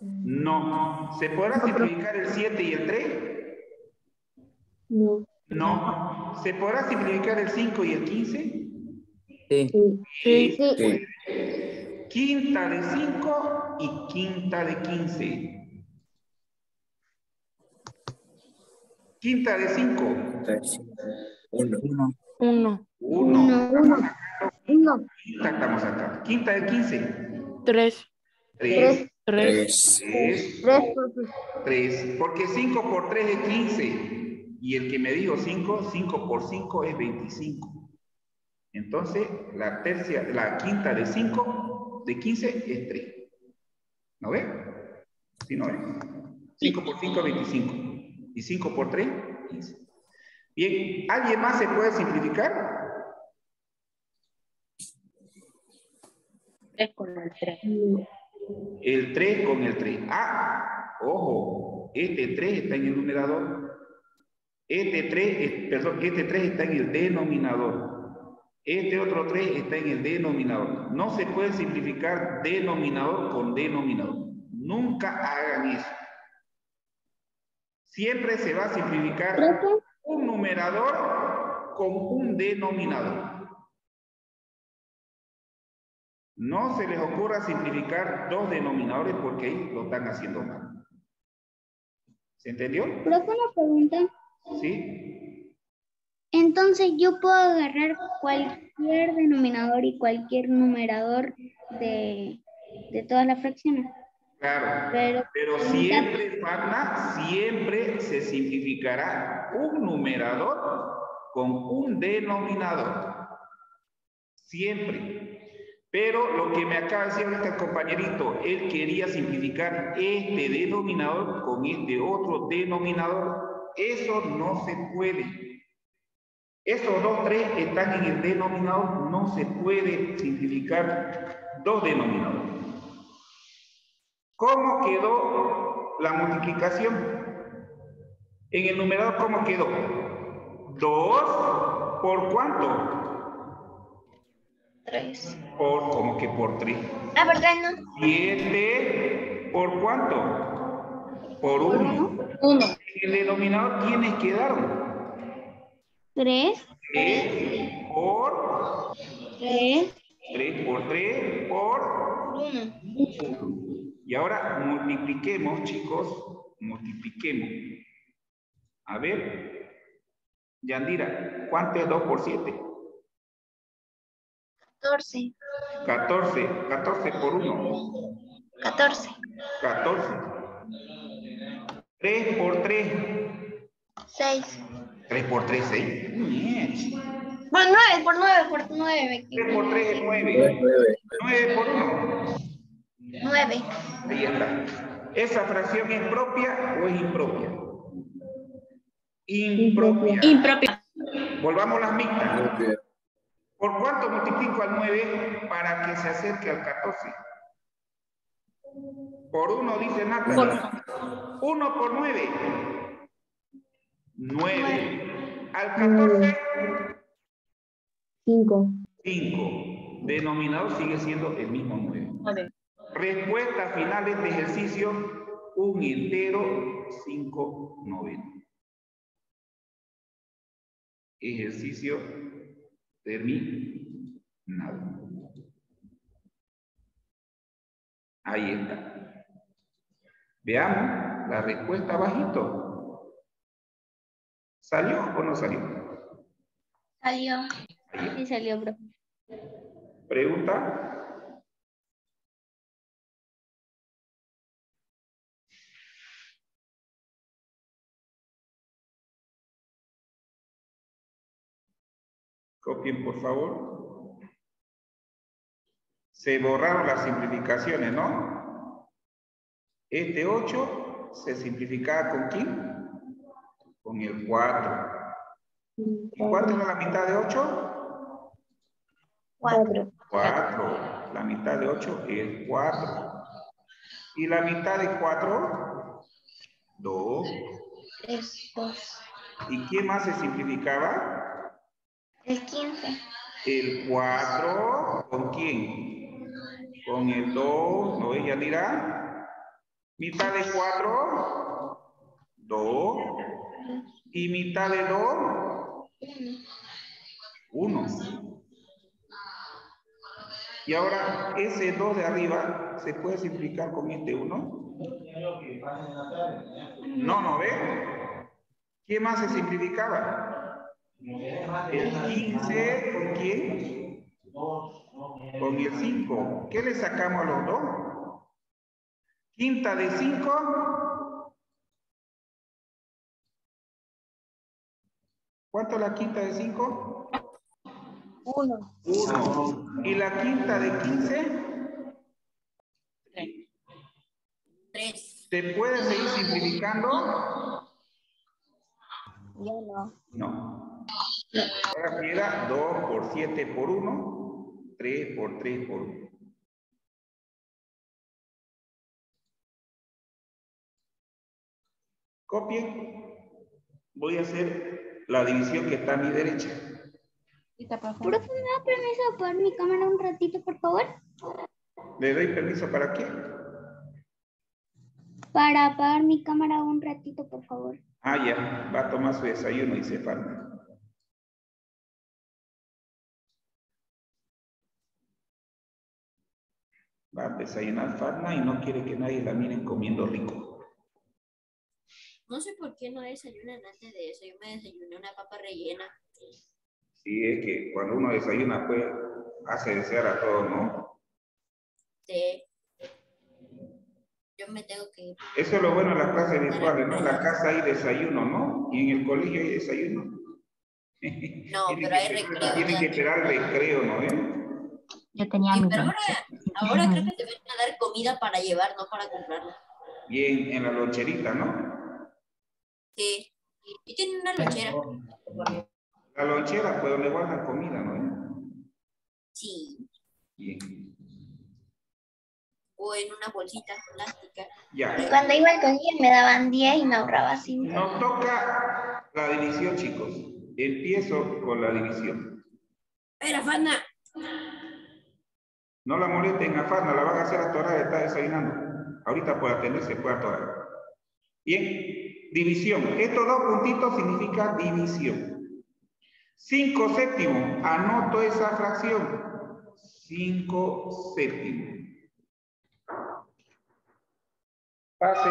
No. ¿Se podrá simplificar el 7 y el 3? No. No. ¿Se podrá simplificar el 5 y el 15? Sí. Sí. Sí. Quinta de 5 y quinta de 15. Quinta de 5. Tres. Uno. Uno. 1. Uno. Quinta estamos acá. Quinta de 15. Tres. 3. Tres. Tres. 3. 3. Porque 5 por 3 es 15. Y el que me dijo 5, 5 por 5 es 25. Entonces, la tercia, la quinta de 5, de 15 es 3. ¿No ve? ¿Sí no ve? 5 por 5 es 25. Y 5 por 3, 15. Bien, ¿alguien más se puede simplificar? 3 con el 3. El 3 con el 3. Ah, ojo. Este 3 está en el numerador. Este 3, es- perdón, este 3 está en el denominador. Este otro 3 está en el denominador. No se puede simplificar denominador con denominador. Nunca hagan eso. Siempre se va a simplificar un numerador con un denominador. No se les ocurra simplificar dos denominadores porque ahí lo están haciendo mal. ¿Se entendió? Profe, una pregunta. ¿Sí? Entonces yo puedo agarrar cualquier denominador y cualquier numerador de, de todas las fracciones. Claro. Pero, Pero siempre, Fana, siempre se simplificará un numerador con un denominador. Siempre. Pero lo que me acaba de decir ahorita el compañerito, él quería simplificar este denominador con este otro denominador. Eso no se puede. Esos dos tres están en el denominador. No se puede simplificar dos denominadores. ¿Cómo quedó la multiplicación? En el numerador, ¿cómo quedó? 2 por cuánto? 3. Por, como que por 3. Ah, ¿verdad? No. 7 por cuánto? Por 1. 1, En el denominador tienes que dar 3, 3 por 3, 3 por 3 por 1. Y ahora multipliquemos, chicos, multipliquemos. A ver, Yandira, ¿cuánto es 2 por 7? 14. 14, 14 por 1, 14. 14. 3 por 3, 6. 3 por 3, 6. Por 9, por 9, por 9. 3 por 3 es 9. 9 por 1. 9. Ahí está. ¿Esa fracción es propia o es impropia? Impropia. impropia. Volvamos a las mixtas. ¿Por cuánto multiplico al 9 para que se acerque al 14? Por 1 dice Nata. 1 por 9. 9. Al 14, 5. 5. Denominador sigue siendo el mismo 9. Respuesta final de este ejercicio, un entero 5 novenos. Ejercicio terminado. Ahí está. Veamos la respuesta bajito. ¿Salió o no salió? Salió. Sí salió, profe. Pregunta. Copien, por favor. Se borraron las simplificaciones, ¿no? Este 8 se simplificaba con quién? Con el 4. ¿Y cuánto era la mitad de 8? 4. 4. La mitad de 8 es 4. ¿Y la mitad de 4? 2. 3, 2. ¿Y quién más se simplificaba? El 15. El 4, ¿con quién? Con el 2, ¿no ella dirá? Mitad de 4, 2. Y mitad de 2, 1. Y ahora, ese 2 de arriba, ¿se puede simplificar con este 1? No, ¿no ve? ¿Quién más se simplificaba? El 15, ¿con quién? Con el 5. ¿Qué le sacamos a los dos? Quinta de 5. ¿Cuánto es la quinta de 5? 1. 1. ¿Y la quinta de 15? 3. ¿Se puede seguir simplificando? Ya no. No. Ahora queda 2 por 7 por 1, 3 por 3 por 1. Copien. Voy a hacer la división que está a mi derecha. Profe, ¿me da permiso de apagar mi cámara un ratito, por favor? ¿Le doy permiso para qué? Para apagar mi cámara un ratito, por favor. Ah, ya. Va a tomar su desayuno, dice Farna. Va a desayunar Farna y no quiere que nadie la miren comiendo rico. No sé por qué no desayunan antes de eso. Yo me desayuné una papa rellena. Sí, es que cuando uno desayuna, pues, hace desear a todos, ¿no? Sí. Yo me tengo que ir. Eso es lo bueno de las clases virtuales, ¿no? En la casa hay desayuno, ¿no? Y en el colegio hay desayuno. No, (laughs) pero que hay recreo. Tienen que esperar el recreo, ¿no? ¿Eh? Yo tenía Sí, mi pero ahora, ahora creo que te van a dar comida para llevar, no para comprarla. Bien, en la loncherita, ¿no? Sí. Y tienen una lonchera. La lonchera, pues, donde guardan comida, ¿no? Sí. Bien. O en una bolsita plástica. Ya. Y cuando iba al colegio me daban 10 y me ahorraba 5. Nos toca la división, chicos. Empiezo con la división. Espera, Fana. No la molesten a Farna, la van a hacer atorar, está desayunando. Ahorita por atender se puede atorar. Bien, división. Estos dos puntitos significa división. 5 séptimos, anoto esa fracción. 5 séptimos. Pase.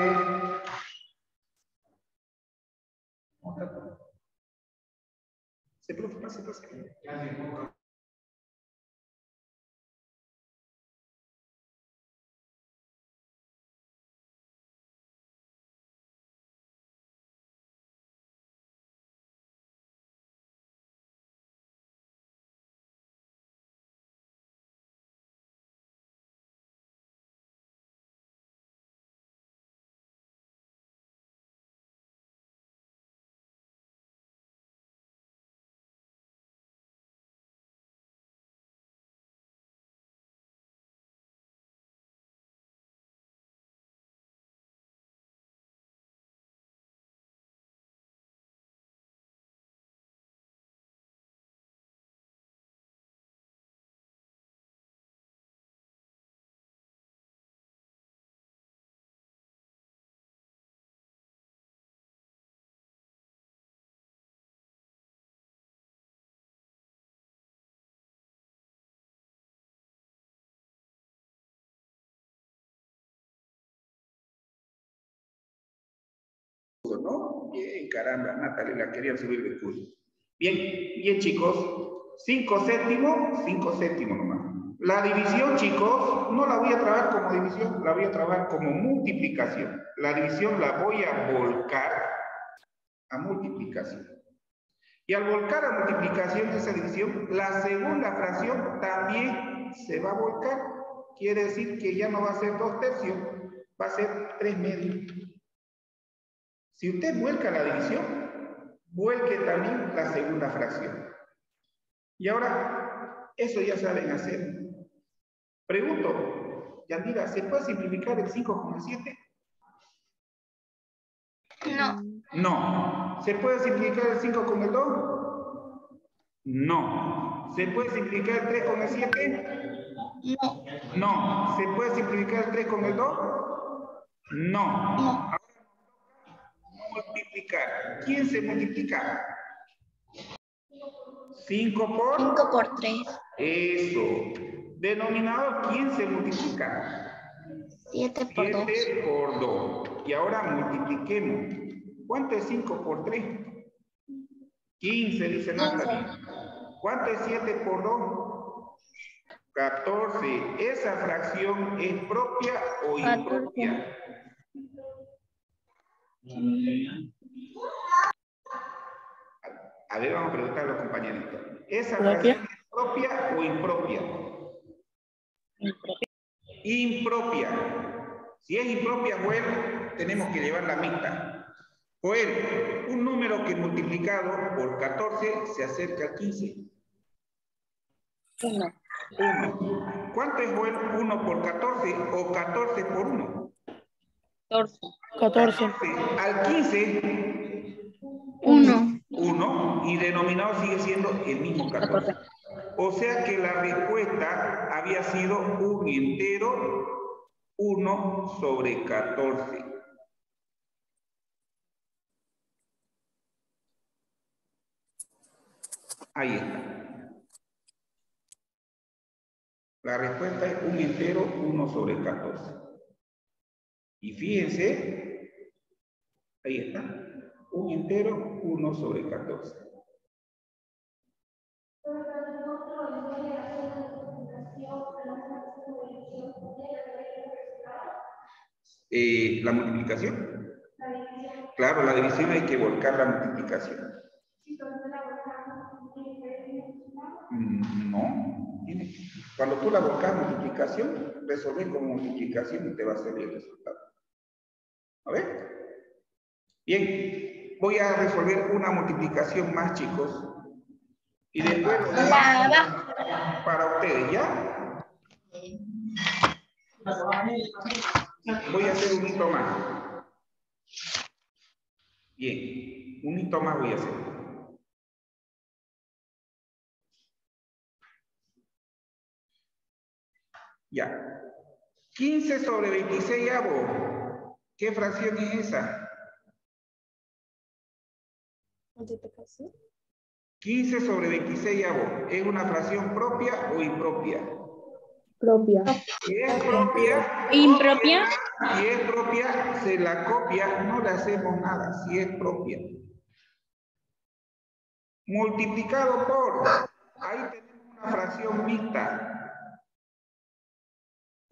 Se profe, pase, pase. ¿No? Bien, caramba, Natalia, la querían subir de curso. Bien, bien, chicos. 5 séptimos, 5 séptimos nomás. La división, chicos, no la voy a trabajar como división, la voy a trabajar como multiplicación. La división la voy a volcar a multiplicación. Y al volcar a multiplicación de esa división, la segunda fracción también se va a volcar. Quiere decir que ya no va a ser dos tercios, va a ser tres medios. Si usted vuelca la división, vuelque también la segunda fracción. Y ahora, eso ya saben hacer. Pregunto, Yandira, ¿se puede simplificar el 5 con el 7? No. No. ¿Se puede simplificar el 5 con el 2? No. ¿Se puede simplificar el 3 con el 7? No. No. ¿Se puede simplificar el 3 con el 2? No. No. Multiplicar. ¿Quién se multiplica? 5 por 5 por 3. eso. Denominador, ¿quién se multiplica? 7 por 2. 7 por 2. Y ahora multipliquemos. ¿Cuánto es 5 por 3? 15, dice Natalie. ¿Cuánto es 7 por 2? 14. ¿Esa fracción es propia o impropia? A ver, vamos a preguntar a los compañeritos. ¿Esa ¿Propia? fracción es propia o impropia? Impropia. Si es impropia, Joel, tenemos que llevar la mitad. Joel, un número que multiplicado por 14 se acerca a 15. 1. 1. ¿Cuánto es Joel 1 por 14 o 14 por 1? 14. Al 15, 1. 1 y denominado sigue siendo el mismo 14. O sea que la respuesta había sido un entero 1 sobre 14. Ahí está. La respuesta es un entero 1 sobre 14. Y fíjense, ahí está, un entero 1 sobre 14. Eh, la multiplicación. Claro, la división hay que volcar la multiplicación. Mm, No. Cuando tú la volcas multiplicación, resolver con multiplicación y te va a salir el resultado. ¿A ver? Bien, voy a resolver una multiplicación más, chicos. Y después demás para ustedes, ¿ya? Voy a hacer un hito más. Bien, un hito más voy a hacer. Ya. 15 sobre 26 avo. ¿Qué fracción es esa? Multiplicación. 15 sobre 26 avo. ¿Es una fracción propia o impropia? Propia. Si es propia, Impropia. si es propia, se la copia, no le hacemos nada, si es propia. Multiplicado por, ahí tenemos una fracción mixta.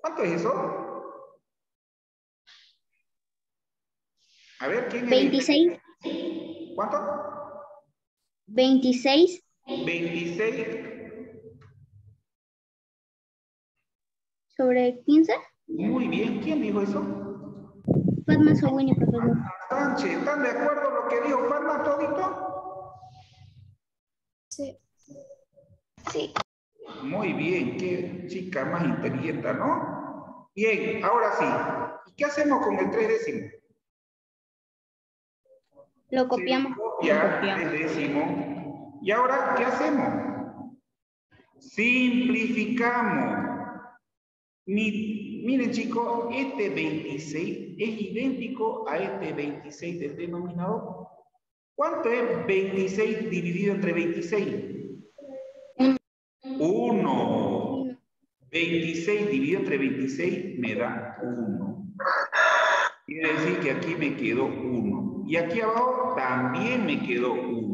¿Cuánto es eso? A ver, ¿quién es? 26. ¿Cuánto? 26 26 sobre 15. Muy bien, ¿quién dijo eso? Fatma Sowini, profesor. Sánchez, ¿están de acuerdo con lo que dijo Palma todito? Sí. Sí. Muy bien, qué chica más inteligente, ¿no? Bien, ahora sí. ¿Y qué hacemos con el tres décimo? Lo copiamos. Ya, tres décimo. ¿Y ahora qué hacemos? Simplificamos. Mi- miren chicos, este 26 es idéntico a este 26 del denominador. ¿Cuánto es 26 dividido entre 26? 1. 26 dividido entre 26 me da 1. Quiere decir que aquí me quedó 1. Y aquí abajo también me quedó 1.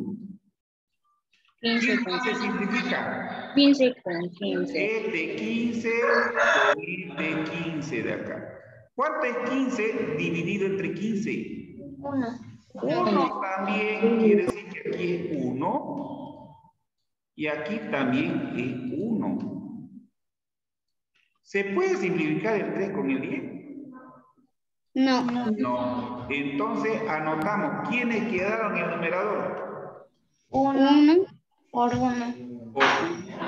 15 ¿Quién se simplifica? 15 con 15. Este 15 con este 15 de acá. ¿Cuánto es 15 dividido entre 15? Uno. 1 también quiere decir que aquí es 1 y aquí también es 1. ¿Se puede simplificar el 3 con el 10? No. No. Entonces anotamos quiénes quedaron en el numerador. Uno por uno. Por,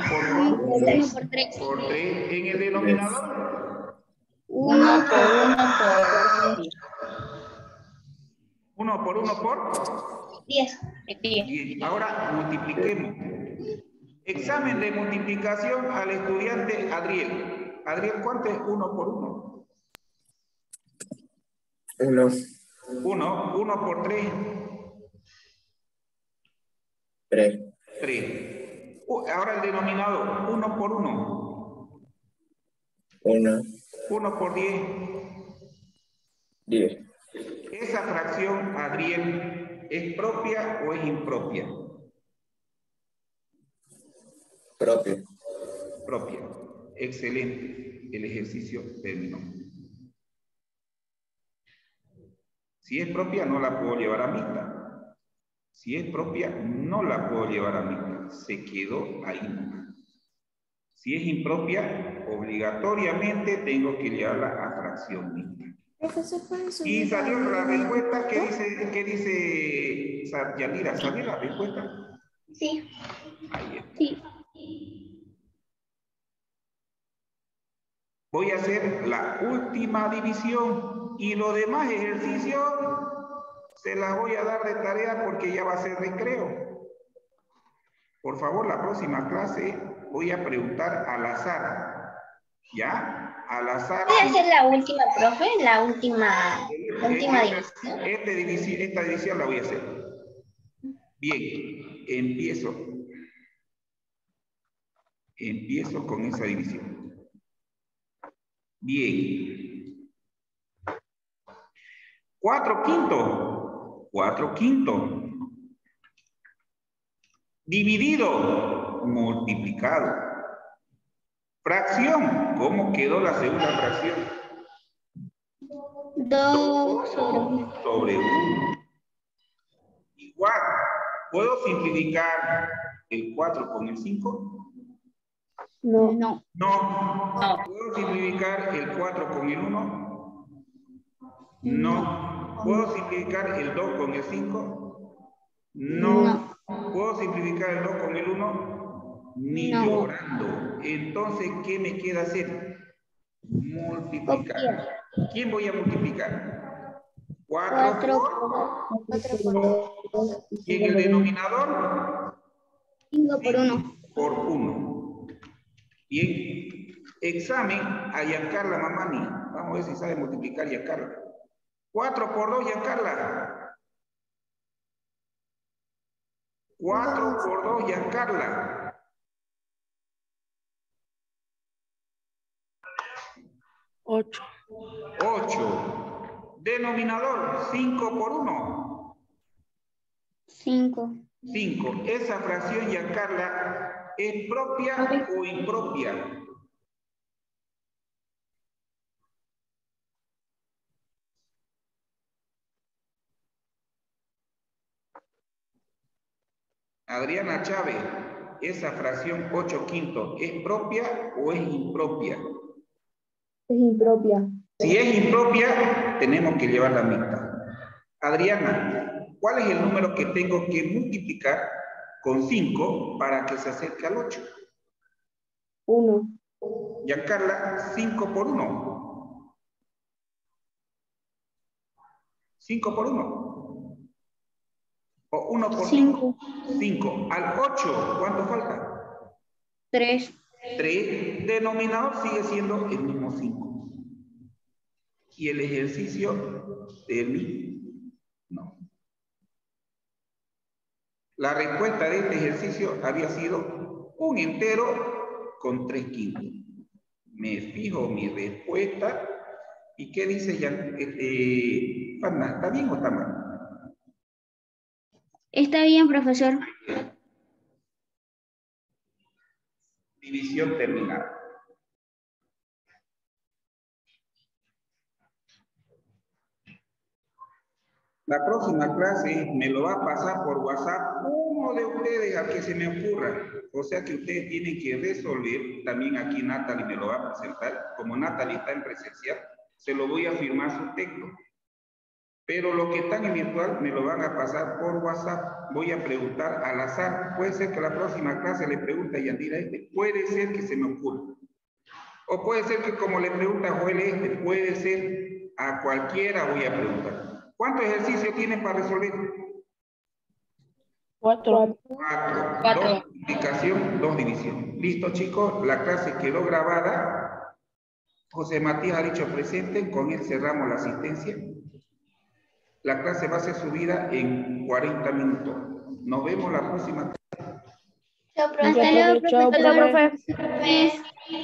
por, Uno por 3. por 3 en el denominador. Uno por uno por Uno por uno por Diez. 10. Ahora multipliquemos. Examen de multiplicación al estudiante Adriel. Adriel, ¿cuánto es uno por uno? Uno. Uno, uno por tres, Tres. tres. Uh, ahora el denominador, uno por uno. Uno. Uno por diez. Diez. ¿Esa fracción, Adriel, es propia o es impropia? Propio. Propia. Excelente. El ejercicio terminó. Si es propia, no la puedo llevar a mixta. Si es propia, no la puedo llevar a mixta. Se quedó ahí. Si es impropia, obligatoriamente tengo que llevarla a fracción mixta. Profesor, ¿pueden Y salió la respuesta que dice, que dice Yanira, ¿salió la respuesta? Sí. Ahí está. Sí. Voy a hacer la última división. Y los demás ejercicios se las voy a dar de tarea porque ya va a ser recreo. Por favor, la próxima clase voy a preguntar al azar. ¿Ya? Al azar. Voy a hacer la última, profe, la última, la última Esta- división. este divisi- esta división la voy a hacer. Bien, empiezo. Empiezo con esa división. Bien. Cuatro quintos. Cuatro quintos. Dividido. Multiplicado. Fracción. ¿Cómo quedó la segunda fracción? Dos sobre uno. sobre 1. Igual, ¿puedo simplificar el 4 con el 5? No. No. No. ¿Puedo simplificar el 4 con el 1? No. ¿Puedo simplificar el 2 con el 5? No. ¿Puedo simplificar el 2 con el 1? Ni No. llorando. Entonces, ¿qué me queda hacer? Multiplicar. ¿Quién voy a multiplicar? 4 por... ¿Y en el denominador? 5 por 1. Por 1. Bien. Examen a Giancarla Mamani. Vamos a ver si sabe multiplicar Giancarla. 4 por 2, Giancarla. 4 por 2, Giancarla. 8. 8. Denominador, 5 por 1. 5. 5. ¿Esa fracción, Giancarla, es propia o impropia? Adriana Chávez, ¿esa fracción 8 quintos es propia o es impropia? Es impropia. Si es impropia, tenemos que llevar la mitad. Adriana, ¿cuál es el número que tengo que multiplicar con 5 para que se acerque al 8? 1. Giancarla, 5 por 1. 5 por 1. O 1 por 5. 5. Al 8, ¿cuánto falta? 3. 3. Denominador sigue siendo el mismo 5. Y el ejercicio termina. No. La respuesta de este ejercicio había sido un entero con 3 quintos. Me fijo mi respuesta. ¿Y qué dice ya? Este, Fernanda, ¿está bien o está mal? Está bien, profesor. División terminada. La próxima clase me lo va a pasar por WhatsApp uno de ustedes al que se me ocurra. O sea que ustedes tienen que resolver. También aquí Natalie me lo va a presentar. Como Natalie está en presencial, se lo voy a firmar su texto. Pero los que están en virtual me lo van a pasar por WhatsApp. Voy a preguntar al azar. Puede ser que la próxima clase le pregunte a Yandira este. Puede ser que se me ocurra. O puede ser que como le pregunta a Joel este, puede ser a cualquiera voy a preguntar. ¿Cuántos ejercicios tienen para resolver? Cuatro. Cuatro. Dos multiplicación, dos división. Listo, chicos. La clase quedó grabada. José Matías ha dicho presente. Con él cerramos la asistencia. La clase va a ser subida en 40 minutos. Nos vemos la próxima. Chao, profe. Hasta luego, Hasta luego, profe. profe.